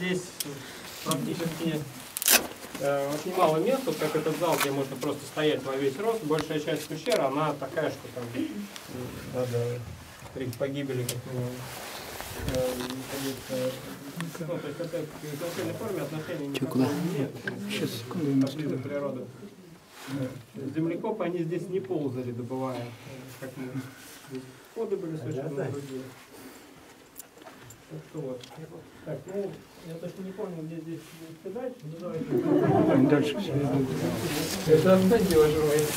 здесь практически э, очень мало мест, вот как этот зал, где можно просто стоять во весь рост. Большая часть пещеры, она такая, что там надо при погибели как минимум. э. Ну, то есть это к изначальной форме отношения никакого не имеет. Сейчас, секунду, природа. Э, Землекопы, они здесь не ползали, добывая, э, как мы. Здесь были совершенно другие. Так что вот. Так, ну, я точно не помню, где здесь идти дальше. Ну, давайте. Дальше все идут. Это обнадеживает.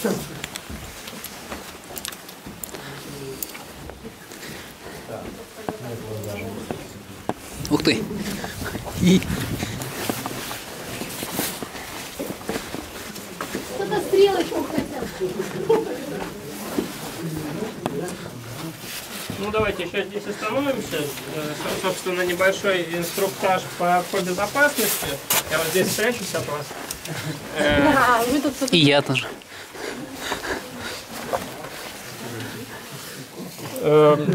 Ух ты. И Кто-то стрелочку хотел. Ну, давайте еще здесь остановимся. Э, со- Собственно, небольшой инструктаж по, по безопасности. Я вот здесь спрячусь от вас. Э, вы тут и я тоже. Эм,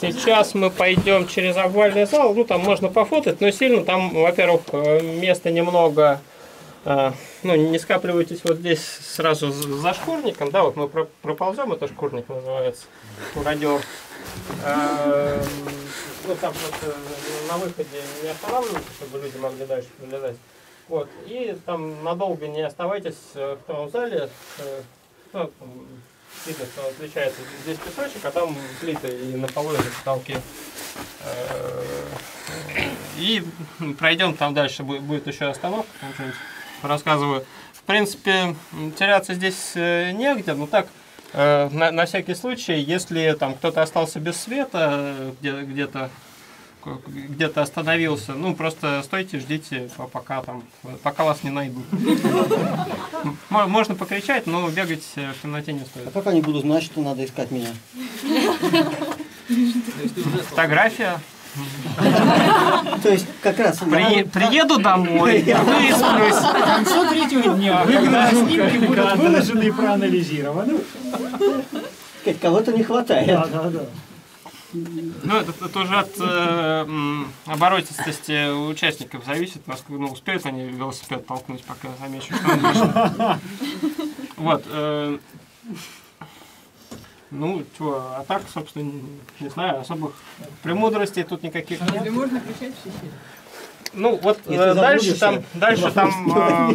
Сейчас мы пойдем через овальный зал. Ну, там можно пофотать, но сильно там, во-первых, э, места немного. Э, Ну, не скапливайтесь вот здесь сразу за шкурником. Да, вот мы про- проползем, это шкурник называется. Мародер. Эм, Ну, там просто на выходе не останавливайтесь, чтобы люди могли дальше пролезать. Вот. И там надолго не оставайтесь э, в том зале. Э, ну, видно, что отличается. Здесь песочек, а там плиты и на полу и на потолке. Э, И пройдем там дальше, бу- будет еще остановка, там что-нибудь рассказываю. В принципе, теряться здесь э, негде, но так, э, на, на всякий случай, если там кто-то остался без света, э, где- где-то к- где-то остановился, ну просто стойте, ждите, по- пока там, пока вас не найдут. Мо- Можно покричать, но бегать в темноте не А стоит. как они будут знать, что надо искать меня? Фотография. То есть как раз При- приеду домой, высплюсь. К концу третьего дня, когда снимки будут выложены и проанализированы. кого-то не хватает. Да, да, да. Ну, это, это уже от э, оборотистости участников зависит, насколько ну, успеют они велосипед толкнуть, пока замечу, что он вышел. Вот. э, ну, чего, а так, собственно, не, знаю, особых премудростей тут никаких нет. Разве можно кричать в пещере? Ну, вот э, Если дальше там, дальше там, э,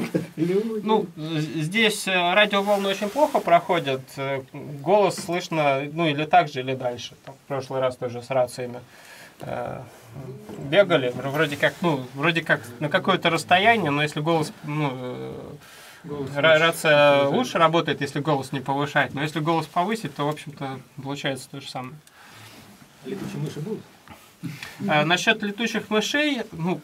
ну, здесь э, радиоволны очень плохо проходят, э, голос слышно, ну, или так же, или дальше. Там в прошлый раз тоже с рациями э, бегали, вр- вроде как, ну, вроде как на какое-то расстояние, но если голос, ну, ра- рация лучше работает, если голос не повышать, но если голос повысить, то, в общем-то, получается то же самое. летучие мыши будут? А, насчет летучих мышей, ну,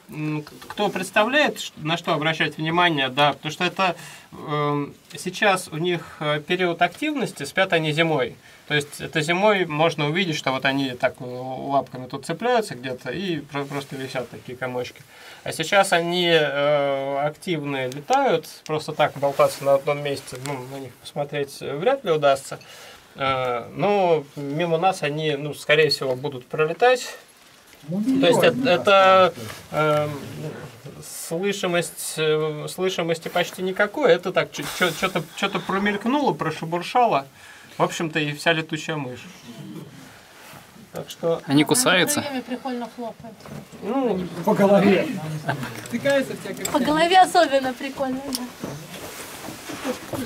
кто представляет, на что обращать внимание, да, потому что это эм, сейчас у них э, период активности, спят они зимой. То есть это зимой можно увидеть, что вот они так э, лапками тут цепляются где-то и про- просто висят такие комочки. А сейчас они э, активные летают, просто так болтаться на одном месте, ну, на них посмотреть э, вряд ли удастся. Э, но мимо нас они, ну, скорее всего, будут пролетать. То есть это, это эм, слышимость, э, слышимости почти никакой. Это так, что-то что-то промелькнуло, прошебуршало. В общем-то, и вся летучая мышь. Так что, Они кусаются. Крыльями прикольно хлопает. ну, По голове. По голове особенно прикольно, да.